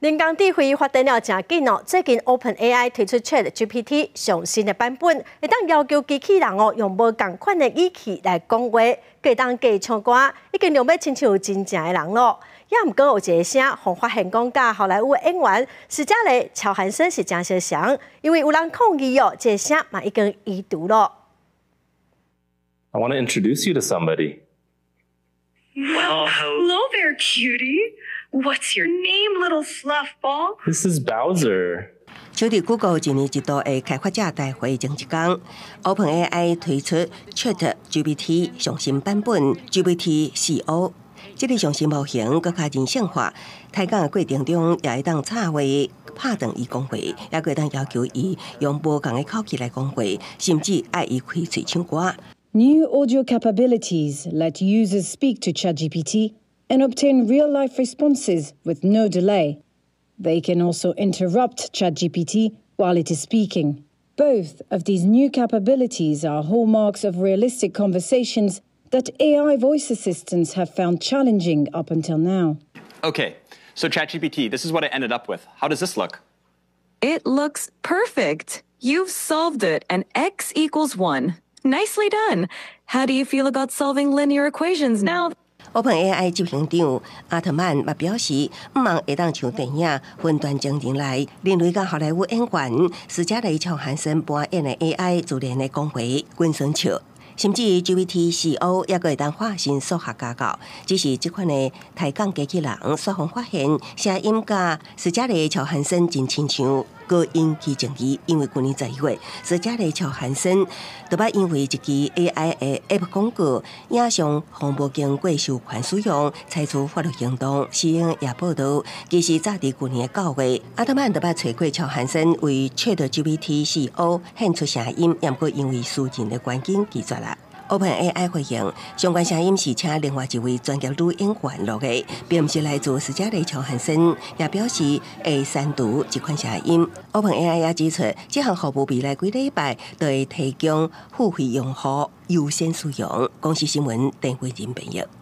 人工智慧发展了真紧哦，最近 OpenAI 推出 ChatGPT 上新的版本，会当要求机器人哦用无共款的语气来讲话，可以当加唱歌，已经用要亲像真正的人咯。也毋过有一个声，互发现讲甲好莱坞演员史嘉蕾·乔汉森是真相像，因为有人抗议哦，这声嘛已经移读咯。I want to introduce you to somebody. Well, hello there, cutie. What's your name, little fluffball? This is Bowser. 就伫 Google 一年一度的开发者大会前一天，OpenAI 推出 ChatGPT 上新版本 GPT 四 O。这个上新模型更加人性化，开讲的过程中也会当插话、拍断伊讲话，也可以当要求伊用无同的口气来讲话，甚至爱伊开嘴唱歌。New audio capabilities let users speak to ChatGPT and obtain real life responses with no delay. They can also interrupt ChatGPT while it is speaking. Both of these new capabilities are hallmarks of realistic conversations that AI voice assistants have found challenging up until now. Okay, so ChatGPT, this is what I ended up with. How does this look? It looks perfect. You've solved it, and x equals 1. Nicely done. How do you feel about solving linear equations now? OpenAI 执行长阿特曼也表示，毋望会当像电影《分段精灵》来，认为甲好莱坞演员斯嘉丽·乔汉森扮演的 AI 自然的讲话，滚生笑。甚至 GPT 四 O 也会当化身数学家教，只是这款的抬杠机器人，双方发现声音甲斯嘉丽·乔汉森真亲像。个引起争议，因为去年十一月，斯嘉丽·乔汉森都把因为一支 AI 的 App 广告影像红无经过授权使用，采取法律行动。CNN 也报道，其实早伫去年的九月，阿特曼都把找过乔汉森为 ChatGPT 四 O 献出声音，也毋过因为私人的关键拒绝了。OpenAI 回应，相关声音是请另外一位专业录音员录的，并不是来自斯嘉丽·乔汉森，也表示会删除这款声音。OpenAI 也指出，这项服务未来几礼拜都会提供付费用户优先使用。公司新闻，邓慧仁编译。